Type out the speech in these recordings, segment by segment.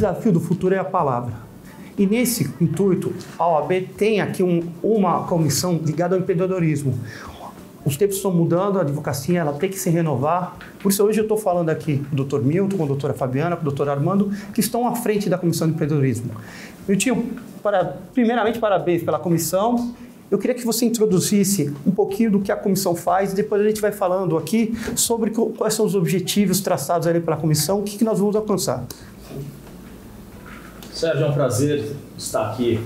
desafio do futuro é a palavra. E nesse intuito, a OAB tem aqui um, uma comissão ligada ao empreendedorismo. Os tempos estão mudando, a advocacia ela tem que se renovar. Por isso, hoje eu estou falando aqui com o doutor Milton, com a doutora Fabiana, com o doutor Armando, que estão à frente da comissão de empreendedorismo. Milton, para, primeiramente, parabéns pela comissão eu queria que você introduzisse um pouquinho do que a comissão faz, depois a gente vai falando aqui sobre quais são os objetivos traçados ali pela comissão, o que, que nós vamos alcançar. Sérgio, é um prazer estar aqui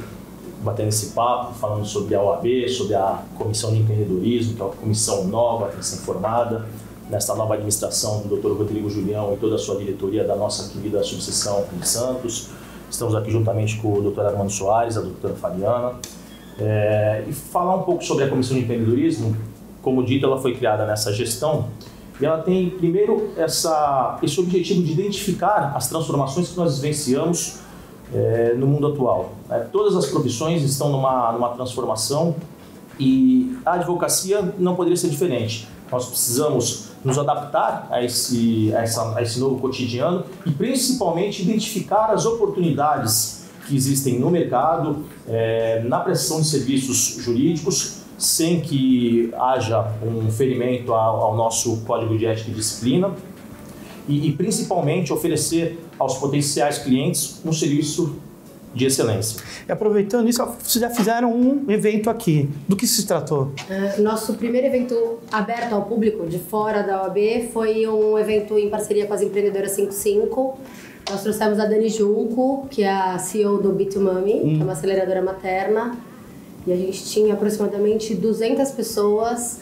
batendo esse papo, falando sobre a OAB, sobre a Comissão de Empreendedorismo, que é uma comissão nova, recém-formada, nesta nova administração do Dr. Rodrigo Julião e toda a sua diretoria da nossa querida subseção em Santos. Estamos aqui juntamente com o Dr. Armando Soares, a doutora Fabiana, é, e falar um pouco sobre a Comissão de Empreendedorismo, como dito, ela foi criada nessa gestão e ela tem, primeiro, essa, esse objetivo de identificar as transformações que nós vivenciamos é, no mundo atual. É, todas as profissões estão numa, numa transformação e a advocacia não poderia ser diferente. Nós precisamos nos adaptar a esse, a, essa, a esse novo cotidiano e, principalmente, identificar as oportunidades que existem no mercado, é, na prestação de serviços jurídicos, sem que haja um ferimento ao, ao nosso código de ética e disciplina, e, e, principalmente oferecer aos potenciais clientes um serviço de excelência. E aproveitando isso, vocês já fizeram um evento aqui. Do que se tratou? Uh, nosso primeiro evento aberto ao público de fora da OAB foi um evento em parceria com as empreendedoras 55 nós trouxemos a Dani Junco, que é a CEO do Bitumami, hum. que é uma aceleradora materna. E a gente tinha aproximadamente 200 pessoas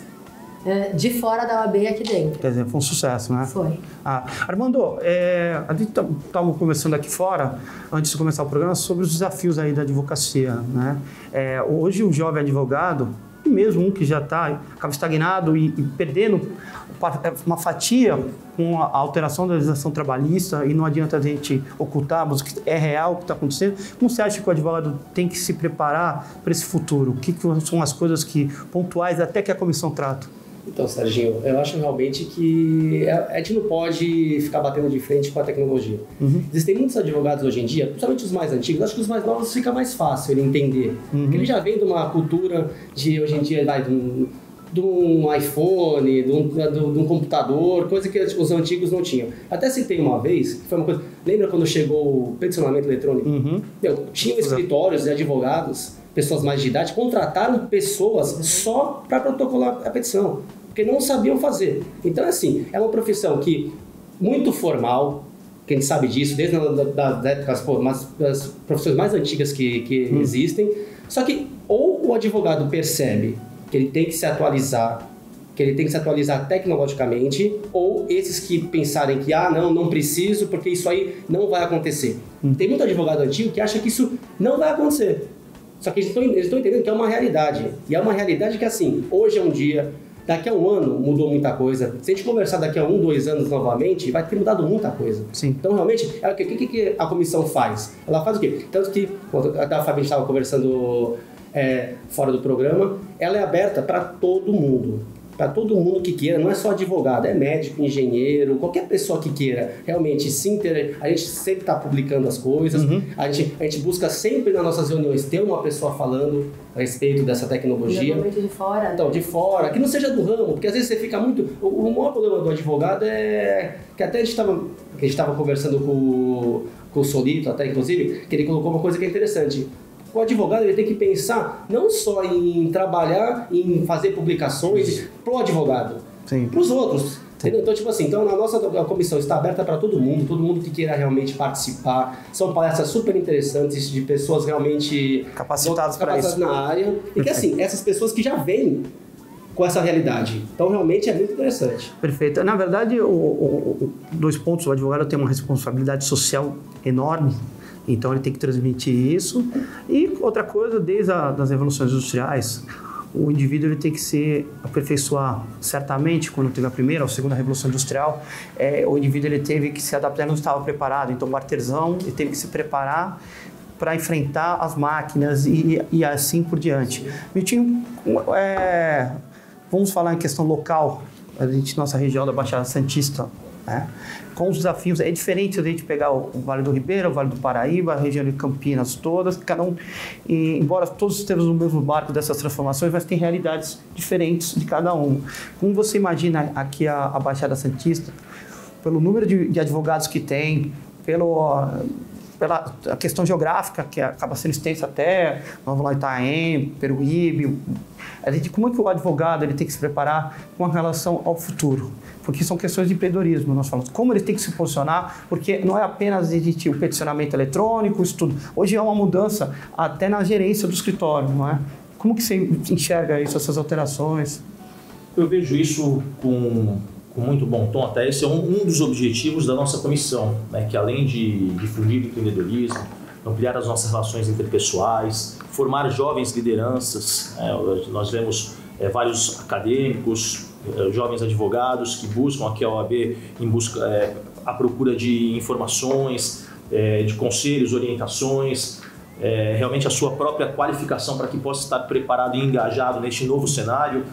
de fora da OAB aqui dentro. Quer dizer, foi um sucesso, né? Foi. Ah, Armando, é, a gente estava tá, conversando aqui fora, antes de começar o programa, sobre os desafios aí da advocacia, né? É, hoje o jovem advogado, e mesmo um que já está, acaba estagnado e, e perdendo uma fatia com a alteração da legislação trabalhista e não adianta a gente ocultarmos que é real o que está acontecendo. Como você acha que o advogado tem que se preparar para esse futuro? O que, são as coisas que pontuais até que a comissão trata? Então, Serginho, eu acho realmente que a gente não pode ficar batendo de frente com a tecnologia. Uhum. Existem muitos advogados hoje em dia, principalmente os mais antigos, acho que os mais novos fica mais fácil ele entender. Uhum. Porque ele já vem de uma cultura de, hoje em dia, vai, de um, de um iPhone, de um, de um, computador, coisa que os antigos não tinham. Até citei uma vez, que foi uma coisa. Lembra quando chegou o peticionamento eletrônico? Uhum. Meu, tinham escritórios de advogados, pessoas mais de idade, contrataram pessoas só para protocolar a petição, porque não sabiam fazer. Então, assim, é uma profissão que muito formal, que a gente sabe disso, desde épocas, pô, das profissões mais antigas que, que hum. existem. Só que ou o advogado percebe que ele tem que se atualizar, que ele tem que se atualizar tecnologicamente, ou esses que pensarem que, ah, não, não preciso, porque isso aí não vai acontecer. Hum. Tem muito advogado antigo que acha que isso não vai acontecer. Só que eles estão, entendendo que é uma realidade. E é uma realidade que, assim, hoje é um dia, daqui a um ano mudou muita coisa. Se a gente conversar daqui a um, dois anos novamente, vai ter mudado muita coisa. Sim. Então, realmente, é o que, que, a comissão faz? Ela faz o quê? Tanto que, quando a Fábio estava conversando é, fora do programa, ela é aberta para todo mundo. Para todo mundo que queira, não é só advogado, é médico, engenheiro, qualquer pessoa que queira realmente se inter... A gente sempre está publicando as coisas, uhum. a, gente, a gente busca sempre nas nossas reuniões ter uma pessoa falando a respeito dessa tecnologia. de fora. Então, de fora, que não seja do ramo, porque às vezes você fica muito. O, o maior problema do advogado é que até a gente estava conversando com, com o Solito, até inclusive, que ele colocou uma coisa que é interessante o advogado ele tem que pensar não só em trabalhar, em fazer publicações para o advogado, para os outros. Então, tipo assim, então a nossa a comissão está aberta para todo mundo, todo mundo que queira realmente participar. São palestras super interessantes de pessoas realmente capacitadas para isso na área. E que assim, essas pessoas que já vêm com essa realidade. Então, realmente é muito interessante. Perfeito. Na verdade, o, o, o, dois pontos: o advogado tem uma responsabilidade social enorme então ele tem que transmitir isso. E outra coisa, desde as revoluções industriais, o indivíduo ele tem que se aperfeiçoar. Certamente, quando teve a primeira ou segunda revolução industrial, é, o indivíduo ele teve que se adaptar, não estava preparado. Então, o artesão ele teve que se preparar para enfrentar as máquinas e, e, assim por diante. Miltinho, é, vamos falar em questão local. A gente, nossa região da Baixada Santista, Né? Com os desafios, é diferente a gente pegar o Vale do Ribeira, o Vale do Paraíba, a região de Campinas todas, cada um, e, embora todos estejamos no mesmo barco dessas transformações, mas tem realidades diferentes de cada um. Como você imagina aqui a, a Baixada Santista, pelo número de, de advogados que tem, pelo pela a questão geográfica, que acaba sendo extensa até Nova Itaém, Peruíbe. Gente, como é que o advogado ele tem que se preparar com relação ao futuro? Porque são questões de empreendedorismo, nós falamos. Como ele tem que se posicionar, porque não é apenas o peticionamento eletrônico, isso tudo. Hoje é uma mudança até na gerência do escritório, não é? Como que você enxerga isso, essas alterações? Eu vejo isso com com muito bom tom, até esse é um, um dos objetivos da nossa comissão, né, que além de difundir o empreendedorismo, ampliar as nossas relações interpessoais, formar jovens lideranças, é, nós vemos é, vários acadêmicos, é, jovens advogados que buscam aqui a OAB em busca, é, a procura de informações, de conselhos, orientações, realmente a sua própria qualificação para que possa estar preparado e engajado neste novo cenário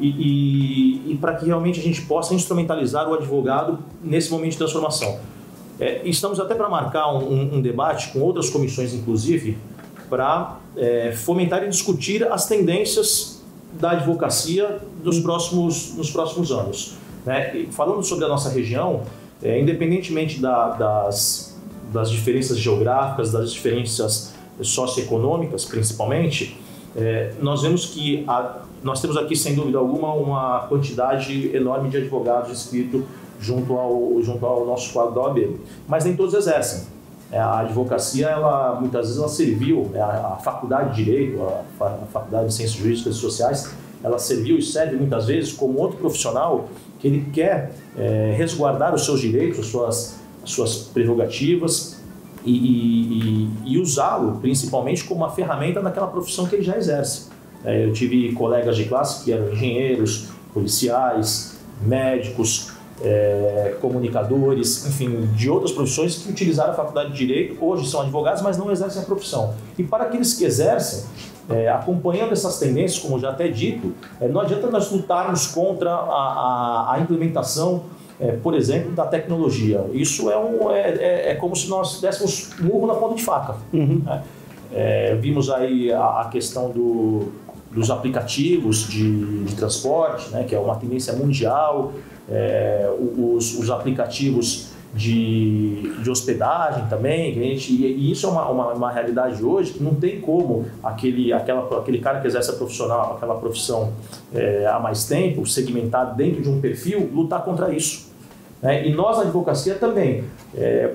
e, e, e para que realmente a gente possa instrumentalizar o advogado nesse momento de transformação. É, estamos até para marcar um, um, debate com outras comissões, inclusive, para é, fomentar e discutir as tendências da advocacia dos próximos, nos próximos anos. Né? falando sobre a nossa região, é, independentemente da, das, das diferenças geográficas, das diferenças socioeconômicas, principalmente, é, nós vemos que a, nós temos aqui, sem dúvida alguma, uma quantidade enorme de advogados inscritos junto ao, junto ao nosso quadro da OAB. Mas nem todos exercem. É, a advocacia, ela, muitas vezes, ela serviu, é, a, a faculdade de Direito, a, a Faculdade de Ciências Jurídicas e Sociais, ela serviu e serve muitas vezes como outro profissional que ele quer é, resguardar os seus direitos, as suas, as suas prerrogativas e, e, e, usá-lo principalmente como uma ferramenta naquela profissão que ele já exerce. É, eu tive colegas de classe que eram engenheiros, policiais, médicos, é, comunicadores, enfim, de outras profissões que utilizaram a faculdade de Direito, hoje são advogados, mas não exercem a profissão. E para aqueles que exercem, é, acompanhando essas tendências, como já até dito, é, não adianta nós lutarmos contra a, a, a implementação, é, por exemplo, da tecnologia. Isso é, um, é, é, é como se nós dessemos murro na ponta de faca. Uhum. Né? vimos aí a, a questão do, dos aplicativos de, de transporte, né, que é uma tendência mundial, é, os, os, aplicativos de, de hospedagem também, que a gente, e, isso é uma, uma, uma, realidade hoje que não tem como aquele, aquela, aquele cara que exerce a profissional, aquela profissão é, há mais tempo, segmentado dentro de um perfil, lutar contra isso. Né? E nós, na advocacia, também. É,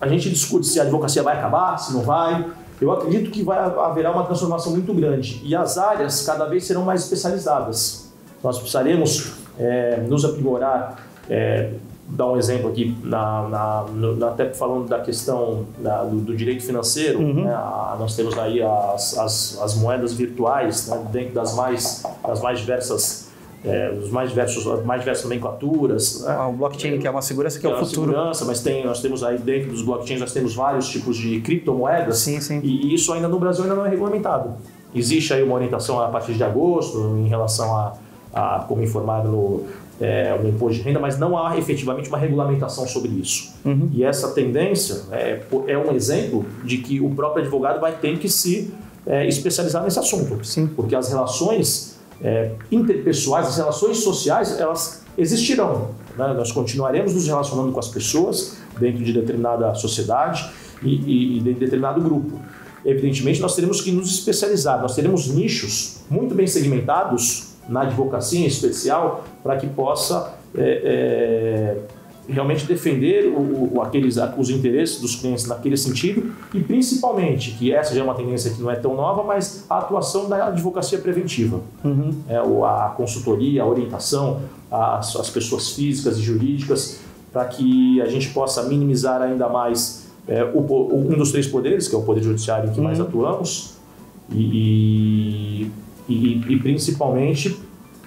a gente discute se a advocacia vai acabar, se não vai, eu acredito que vai haverá uma transformação muito grande e as áreas cada vez serão mais especializadas. Nós precisaremos é, nos aprimorar. É, dar um exemplo aqui, na, na, no, até falando da questão da, do, do, direito financeiro, uhum. né, a, nós temos aí as, as, as moedas virtuais né, dentro das mais, das mais diversas é, os mais diversos, mais diversas nomenclaturas. Né? Ah, o blockchain, é, que é uma segurança que é, é o futuro. segurança, mas tem, nós temos aí dentro dos blockchains, nós temos vários tipos de criptomoedas. Sim, sim. E isso ainda no Brasil ainda não é regulamentado. Existe aí uma orientação a partir de agosto em relação a, a como informar no, é, no imposto de renda, mas não há efetivamente uma regulamentação sobre isso. Uhum. E essa tendência é, é um exemplo de que o próprio advogado vai ter que se é, especializar nesse assunto. Sim. Porque as relações é, interpessoais, as relações sociais, elas existirão. Né? Nós continuaremos nos relacionando com as pessoas dentro de determinada sociedade e, e, e de determinado grupo. Evidentemente, nós teremos que nos especializar, nós teremos nichos muito bem segmentados na advocacia em especial para que possa é, é, realmente defender o, o, aqueles, os interesses dos clientes naquele sentido e principalmente, que essa já é uma tendência que não é tão nova, mas a atuação da advocacia preventiva. Uhum. É, a consultoria, a orientação às, às pessoas físicas e jurídicas para que a gente possa minimizar ainda mais é, o, um dos três poderes, que é o poder judiciário em que uhum. mais atuamos, e, e, e principalmente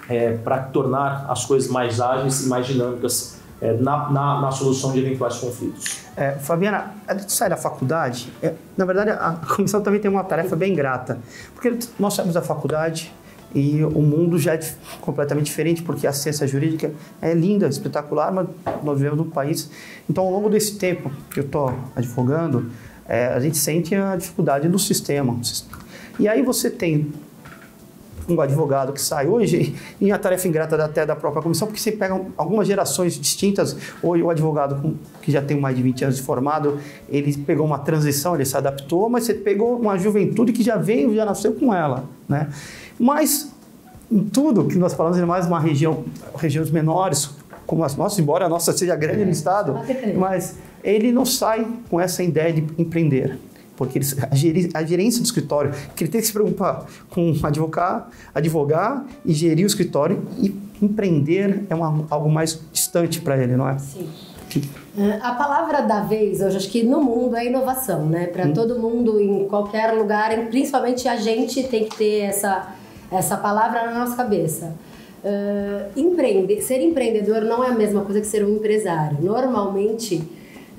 é, para tornar as coisas mais ágeis e mais dinâmicas é, na, na, na, solução de eventuais conflitos. É, Fabiana, a gente sai da faculdade, é, na verdade a comissão também tem uma tarefa bem grata, porque nós saímos da faculdade e o mundo já é completamente diferente, porque a ciência jurídica é linda, espetacular, mas nós vivemos num país. Então, ao longo desse tempo que eu estou advogando, é, a gente sente a dificuldade do sistema. E aí você tem um advogado que sai hoje em a tarefa ingrata até da própria comissão, porque você pega algumas gerações distintas, ou o advogado que já tem mais de 20 anos de formado, ele pegou uma transição, ele se adaptou, mas você pegou uma juventude que já veio, já nasceu com ela, né? Mas em tudo que nós falamos, é mais uma região, regiões menores, como as nossas, embora a nossa seja grande no estado, mas ele não sai com essa ideia de empreender porque eles, a, gerência do escritório, que ele tem que se preocupar com advogar, advogar e gerir o escritório e empreender é uma, algo mais distante para ele, não é? Sim. É, a palavra da vez, eu acho que no mundo é inovação, né? Para hum. todo mundo, em qualquer lugar, principalmente a gente tem que ter essa, essa palavra na nossa cabeça. Uh, empreender, ser empreendedor não é a mesma coisa que ser um empresário. Normalmente,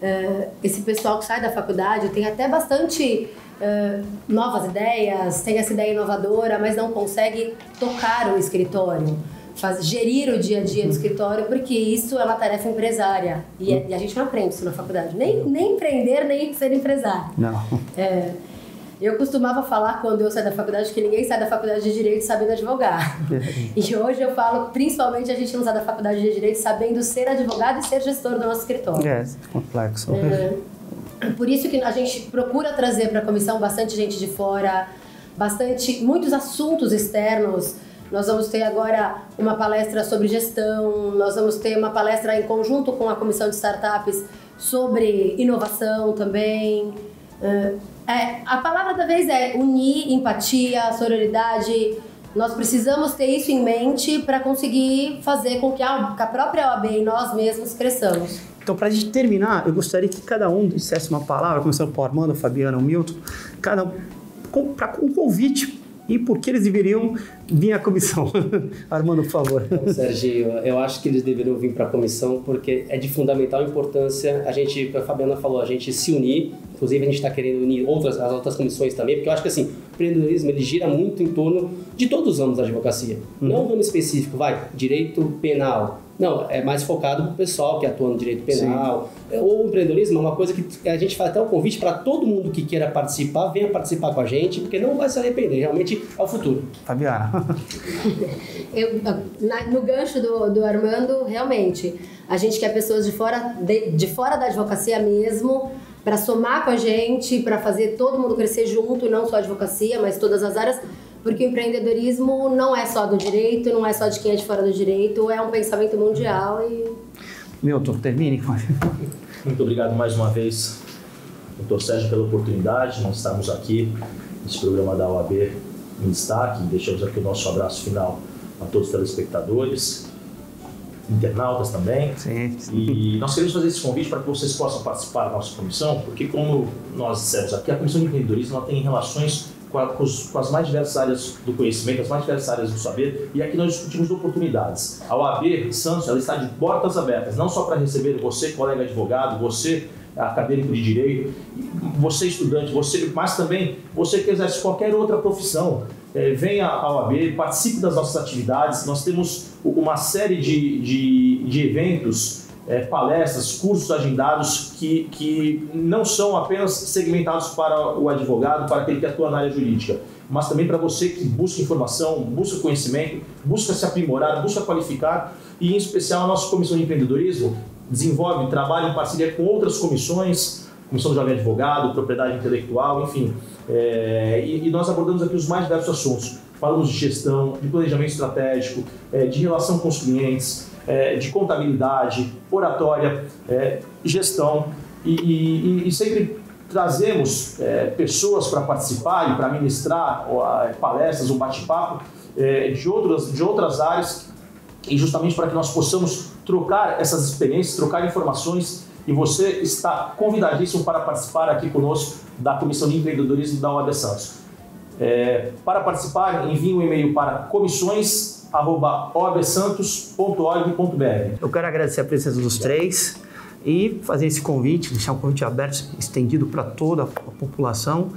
uh, esse pessoal que sai da faculdade tem até bastante uh, novas ideias, tem essa ideia inovadora, mas não consegue tocar o escritório, faz, gerir o dia a dia do escritório, porque isso é uma tarefa empresária. E, é, e a gente não aprende isso na faculdade. Nem, nem empreender, nem ser empresário. Não. É, eu costumava falar quando eu saí da faculdade que ninguém sai da faculdade de direito sabendo advogar. e hoje eu falo, principalmente a gente não sai da faculdade de direito sabendo ser advogado e ser gestor do nosso escritório. É, complexo. É, por isso que a gente procura trazer para a comissão bastante gente de fora, bastante, muitos assuntos externos. Nós vamos ter agora uma palestra sobre gestão, nós vamos ter uma palestra em conjunto com a comissão de startups sobre inovação também. Uh, é, a palavra da vez é unir, empatia, sororidade. Nós precisamos ter isso em mente para conseguir fazer com que a, que a própria OAB e nós mesmos cresçamos. Então, para a gente terminar, eu gostaria que cada um dissesse uma palavra, começando por Armando, Fabiana, o Milton, cada um, para um convite e por que eles deveriam vir à comissão. Armando, por favor. Serginho, eu acho que eles deveriam vir para a comissão porque é de fundamental importância a gente, a Fabiana falou, a gente se unir. Inclusive, a gente está querendo unir outras, as outras comissões também, porque eu acho que assim, o empreendedorismo ele gira muito em torno de todos os ramos da advocacia. Uhum. Não um ramo específico, vai, direito penal, não, é mais focado para o pessoal que atua no direito penal. Sim. Ou o empreendedorismo é uma coisa que a gente faz até o um convite para todo mundo que queira participar, venha participar com a gente, porque não vai se arrepender, realmente é o futuro. Fabiana. Eu, na, no gancho do, do Armando, realmente, a gente quer pessoas de fora, de, de fora da advocacia mesmo, para somar com a gente, para fazer todo mundo crescer junto, não só a advocacia, mas todas as áreas porque o empreendedorismo não é só do direito, não é só de quem é de fora do direito, é um pensamento mundial e... Milton, termine. Muito obrigado mais uma vez, doutor Sérgio, pela oportunidade. Nós estamos aqui nesse programa da OAB em destaque. Deixamos aqui o nosso abraço final a todos os telespectadores, internautas também. Sim, sim. E nós queremos fazer esse convite para que vocês possam participar da nossa comissão, porque como nós dissemos aqui, a Comissão de Empreendedorismo ela tem relações com, a, com, os, com, as mais diversas áreas do conhecimento, as mais diversas áreas do saber, e aqui nós discutimos oportunidades. A OAB Santos ela está de portas abertas, não só para receber você, colega advogado, você, acadêmico de direito, você, estudante, você, mas também você que exerce qualquer outra profissão. É, venha à OAB, participe das nossas atividades. Nós temos uma série de, de, de eventos é, palestras, cursos agendados que, que não são apenas segmentados para o advogado, para aquele que atua na área jurídica, mas também para você que busca informação, busca conhecimento, busca se aprimorar, busca qualificar e, em especial, a nossa Comissão de Empreendedorismo desenvolve, trabalha em parceria com outras comissões, Comissão do Jovem Advogado, Propriedade Intelectual, enfim. É, e, e, nós abordamos aqui os mais diversos assuntos. Falamos de gestão, de planejamento estratégico, é, de relação com os clientes, é, de contabilidade, oratória, é, gestão. E, e, e, sempre trazemos é, pessoas para participar e para ministrar ó, palestras, um bate-papo é, de, outras, de outras áreas. E justamente para que nós possamos trocar essas experiências, trocar informações. E você está convidadíssimo para participar aqui conosco da Comissão de Empreendedorismo da OAB Santos. É, para participar, envie um e-mail para comissões obsantos.org.br. Eu quero agradecer a presença dos três e fazer esse convite, deixar um convite aberto, estendido para toda a população.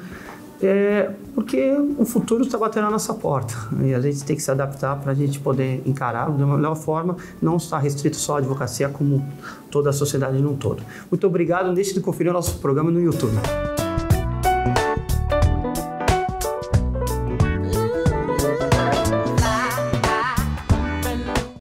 É, porque o futuro está batendo na nossa porta e a gente tem que se adaptar para a gente poder encará-lo da melhor forma, não estar restrito só à advocacia, como toda a sociedade num todo. Muito obrigado, não deixe de conferir o nosso programa no YouTube.